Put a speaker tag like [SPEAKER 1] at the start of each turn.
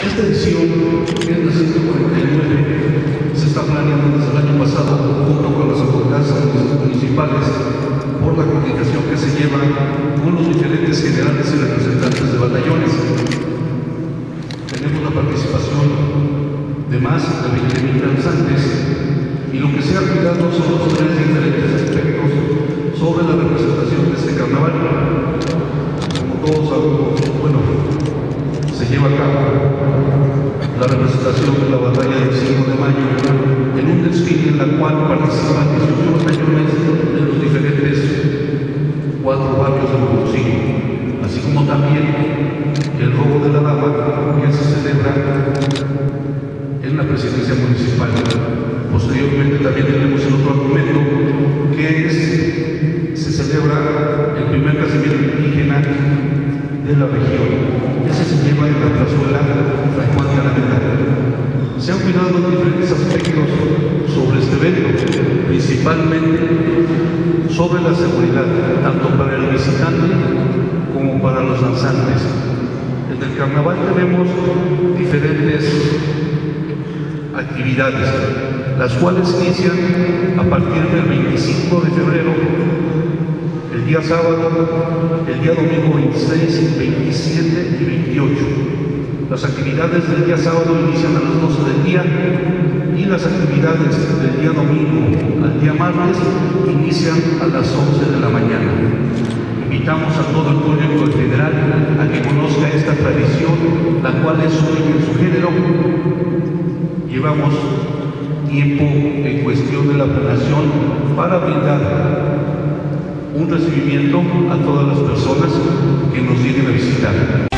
[SPEAKER 1] Esta edición, que es la 149, se está planeando desde el año pasado junto con las autoridades municipales por la comunicación que se lleva con los diferentes generales y representantes de batallones. Tenemos la participación de más de 20.000 danzantes y lo que se ha cuidado son los tres diferentes aspectos sobre la representación de este carnaval. Como todos sabemos, bueno, lleva a cabo la representación de la batalla del 5 de mayo en un desfile en la cual participan 18 batallones de los diferentes cuatro barrios de Potosí, así como también el robo de la dama que se celebra en la presidencia municipal. Posteriormente también tenemos el otro argumento que es, se celebra el primer casamiento indígena de la región. Ese se lleva en la plazuela Fray Juan Caramela. Diferentes aspectos sobre este evento, principalmente sobre la seguridad, tanto para el visitante como para los danzantes. En el carnaval tenemos diferentes actividades, las cuales inician a partir del 25 de febrero, el día sábado, el día domingo 26, 27 y 28. Las actividades del día sábado inician a las 12 del día y las actividades del día domingo al día martes inician a las 11 de la mañana. Invitamos a todo el público en general a que conozca esta tradición, la cual es única en su género. Llevamos tiempo en cuestión de la planeación para brindar un recibimiento a todas las personas que nos vienen a visitar.